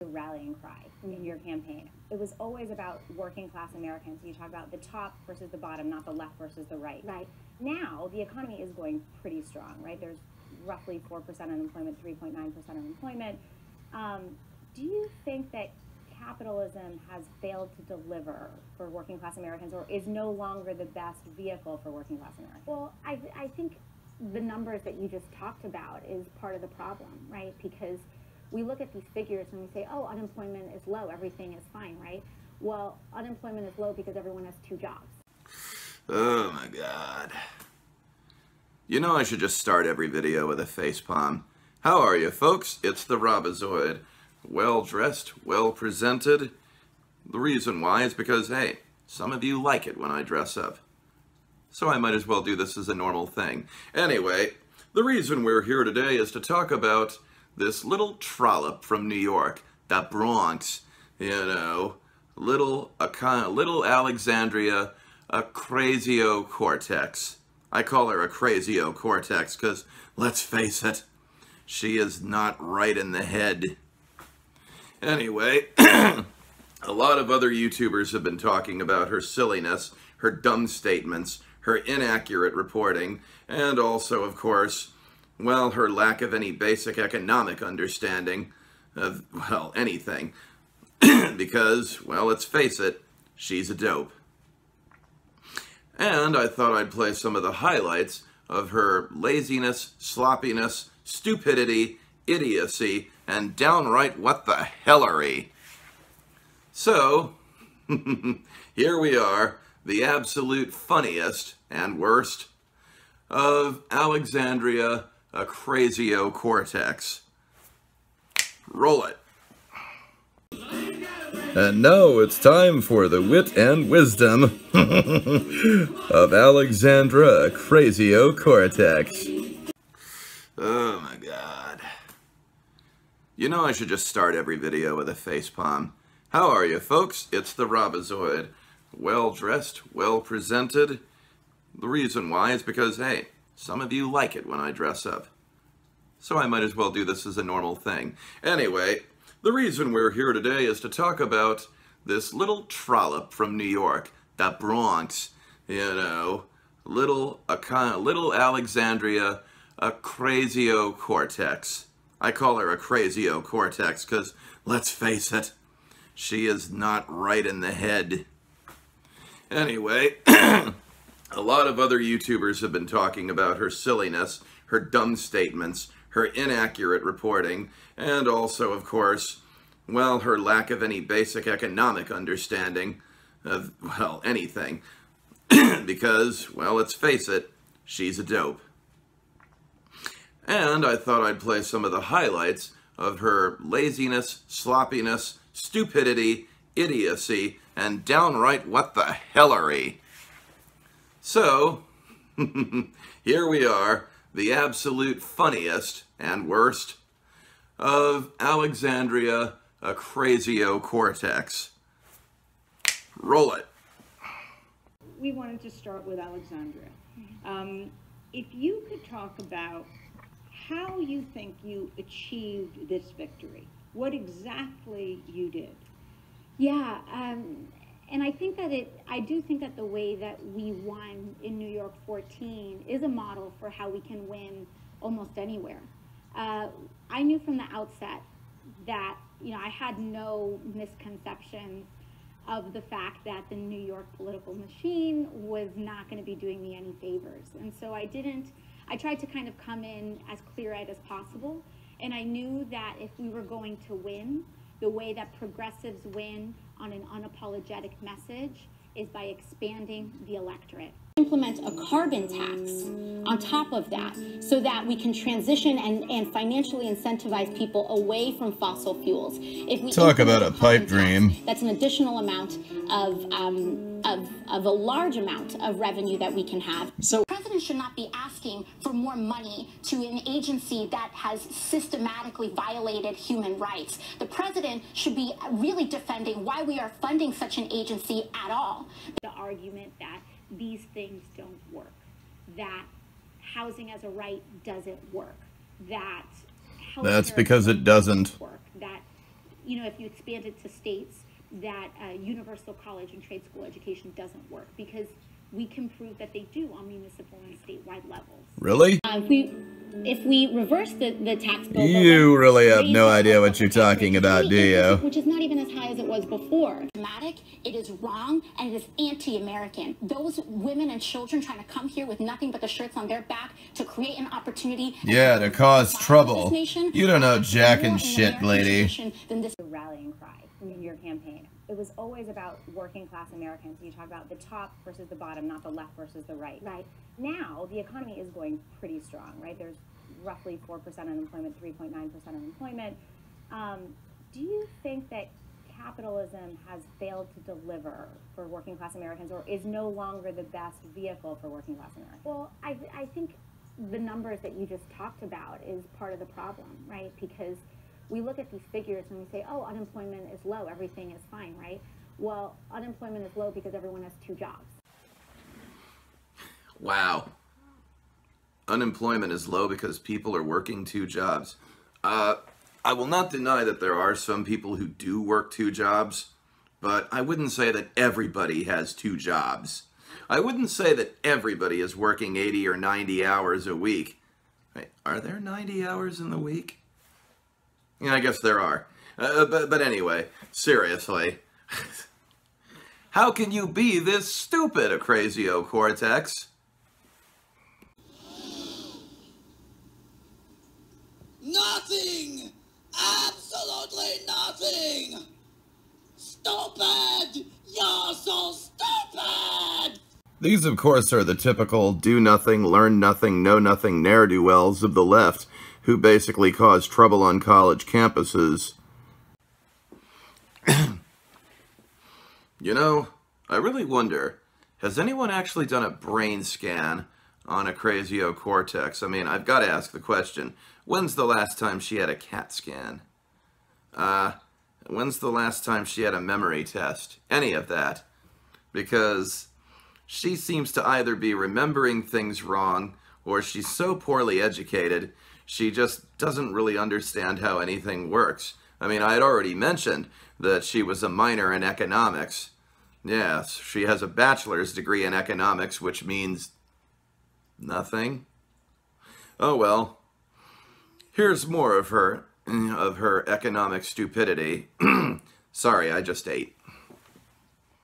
the rallying cry in your campaign. It was always about working class Americans. You talk about the top versus the bottom, not the left versus the right. Right. Now the economy is going pretty strong, right? There's roughly four percent unemployment, three point nine percent unemployment. Um, do you think that capitalism has failed to deliver for working class Americans, or is no longer the best vehicle for working class Americans? Well, I, I think the numbers that you just talked about is part of the problem, right? Because we look at these figures and we say, oh, unemployment is low, everything is fine, right? Well, unemployment is low because everyone has two jobs. Oh my god. You know I should just start every video with a face palm. How are you, folks? It's the Robbizoid. Well dressed, well presented. The reason why is because, hey, some of you like it when I dress up. So I might as well do this as a normal thing. Anyway, the reason we're here today is to talk about this little trollop from New York, the Bronx, you know, little, a kind little Alexandria, a crazio cortex. I call her a crazio cortex because, let's face it, she is not right in the head. Anyway, a lot of other YouTubers have been talking about her silliness, her dumb statements, her inaccurate reporting, and also, of course, well, her lack of any basic economic understanding of, well, anything. because, well, let's face it, she's a dope. And I thought I'd play some of the highlights of her laziness, sloppiness, stupidity, idiocy, and downright what the hellery. So, here we are, the absolute funniest and worst of Alexandria Ocasio Cortex. Roll it. And now it's time for the wit and wisdom of Alexandra Ocasio Cortex. Oh my god. You know I should just start every video with a face palm. How are you, folks? It's the Robbizoid. Well dressed, well presented. The reason why is because, hey, some of you like it when I dress up. So I might as well do this as a normal thing. Anyway, the reason we're here today is to talk about this little trollop from New York, the Bronx, you know, little, a little Alexandria, a crazio cortex. I call her a crazio cortex because, let's face it, she is not right in the head. Anyway, a lot of other YouTubers have been talking about her silliness, her dumb statements, her inaccurate reporting, and also, of course, well, her lack of any basic economic understanding of, well, anything. because, well, let's face it, she's a dope. And I thought I'd play some of the highlights of her laziness, sloppiness, stupidity, idiocy, and downright what the hellery. So, here we are, the absolute funniest and worst of Alexandria Ocasio Cortex. Roll it. We wanted to start with Alexandria. Um, if you could talk about how you think you achieved this victory, what exactly you did. Yeah, um, and I think that it, I do think that the way that we won in New York 14 is a model for how we can win almost anywhere. Uh, I knew from the outset that, you know, I had no misconceptions of the fact that the New York political machine was not going to be doing me any favors. And so I didn't, I tried to kind of come in as clear-eyed as possible. And I knew that if we were going to win, the way that progressives win on an unapologetic message is by expanding the electorate. Implement a carbon tax on top of that so that we can transition and, and financially incentivize people away from fossil fuels. If we Talk about a pipe dream. Tax, that's an additional amount of, um, of, of a large amount of revenue that we can have. So president should not be asking for more money to an agency that has systematically violated human rights. The president should be really defending why we are funding such an agency at all. The argument that these things don't work, that housing as a right doesn't work, that That's because it doesn't work, that you know, if you expand it to states, that uh, universal college and trade school education doesn't work because we can prove that they do on municipal and statewide levels. Really? Uh, if we if we reverse the, the tax bill, You then really have no idea what you're talking about, do you? Which is not even as high as it was before. it is wrong, and it is anti-American. Those women and children trying to come here with nothing but the shirts on their back to create an opportunity. Yeah, to cause This trouble. nation You don't know jack and shit, lady. Than this rallying cry in your campaign. It was always about working class Americans. You talk about the top versus the bottom, not the left versus the right. Right. Now the economy is going pretty strong, right? There's roughly four percent unemployment, three point nine percent unemployment. Um, do you think that capitalism has failed to deliver for working class Americans, or is no longer the best vehicle for working class Americans? Well, I, I think the numbers that you just talked about is part of the problem, right? Because we look at these figures and we say, oh, unemployment is low, everything is fine, right? Well, unemployment is low because everyone has two jobs. Wow. Unemployment is low because people are working two jobs. Uh, I will not deny that there are some people who do work two jobs, but I wouldn't say that everybody has two jobs. I wouldn't say that everybody is working 80 or 90 hours a week. Are there 90 hours in the week? Yeah, I guess there are. Uh, but, but anyway, seriously. How can you be this stupid, Acrazio Cortex? Nothing! Absolutely nothing! Stupid! You're so stupid! These, of course, are the typical do nothing, learn nothing, know nothing ne'er do wells of the left, who basically cause trouble on college campuses. you know, I really wonder has anyone actually done a brain scan on Acrazio Cortex? I mean, I've got to ask the question when's the last time she had a CAT scan? Uh, when's the last time she had a memory test? Any of that. Because she seems to either be remembering things wrong or she's so poorly educated she just doesn't really understand how anything works. I mean, I had already mentioned that she was a minor in economics. Yes, she has a bachelor's degree in economics, which means nothing. Oh well. Here's more of her of her economic stupidity. Sorry, I just ate.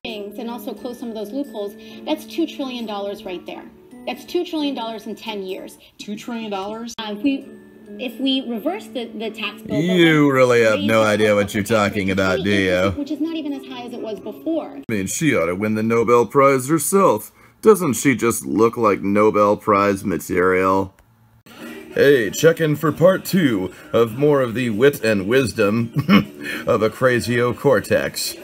and also close some of those loopholes, that's $2 trillion right there. That's $2 trillion in 10 years. Two trillion dollars? Uh, if we if we reverse the, the tax bill, You really have no idea what you're talking about, do you? Which is not even as high as it was before. I mean, she ought to win the Nobel Prize herself. Doesn't she just look like Nobel Prize material? Hey, check in for part two of more of the wit and wisdom of Acrazio Cortex.